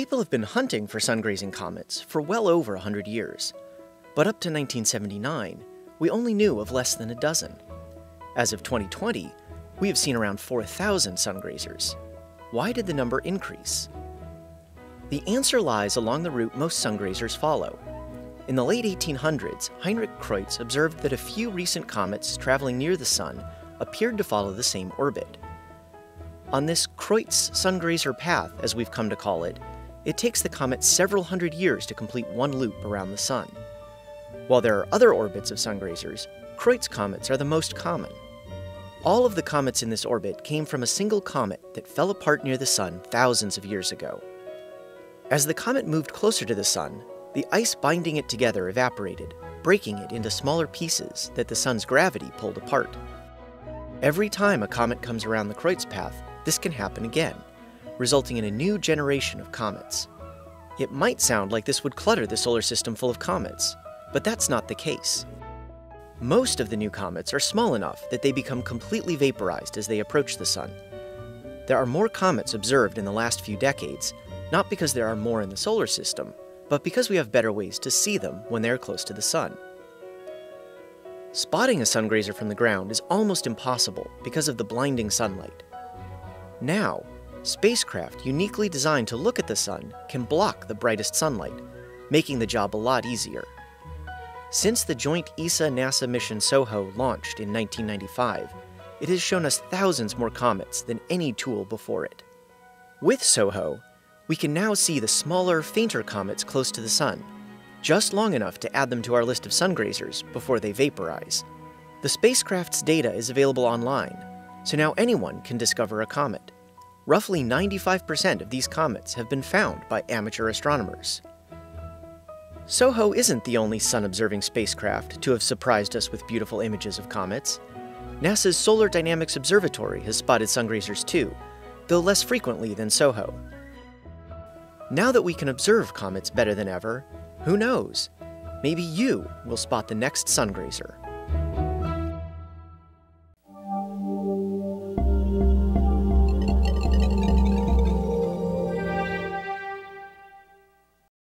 People have been hunting for sun-grazing comets for well over 100 years, but up to 1979, we only knew of less than a dozen. As of 2020, we have seen around 4,000 sun-grazers. Why did the number increase? The answer lies along the route most sun-grazers follow. In the late 1800s, Heinrich Kreutz observed that a few recent comets traveling near the Sun appeared to follow the same orbit. On this Kreutz sungrazer path, as we've come to call it, it takes the comet several hundred years to complete one loop around the Sun. While there are other orbits of sungrazers, Kreutz comets are the most common. All of the comets in this orbit came from a single comet that fell apart near the Sun thousands of years ago. As the comet moved closer to the Sun, the ice binding it together evaporated, breaking it into smaller pieces that the Sun's gravity pulled apart. Every time a comet comes around the Kreutz path, this can happen again, resulting in a new generation of comets. It might sound like this would clutter the solar system full of comets, but that's not the case. Most of the new comets are small enough that they become completely vaporized as they approach the Sun. There are more comets observed in the last few decades, not because there are more in the solar system, but because we have better ways to see them when they are close to the Sun. Spotting a sungrazer from the ground is almost impossible because of the blinding sunlight. Now, spacecraft uniquely designed to look at the sun can block the brightest sunlight, making the job a lot easier. Since the joint ESA-NASA mission SOHO launched in 1995, it has shown us thousands more comets than any tool before it. With SOHO, we can now see the smaller, fainter comets close to the Sun, just long enough to add them to our list of sungrazers before they vaporize. The spacecraft's data is available online, so now anyone can discover a comet. Roughly 95% of these comets have been found by amateur astronomers. SOHO isn't the only sun-observing spacecraft to have surprised us with beautiful images of comets. NASA's Solar Dynamics Observatory has spotted sungrazers too, though less frequently than SOHO. Now that we can observe comets better than ever, who knows? Maybe you will spot the next sungrazer.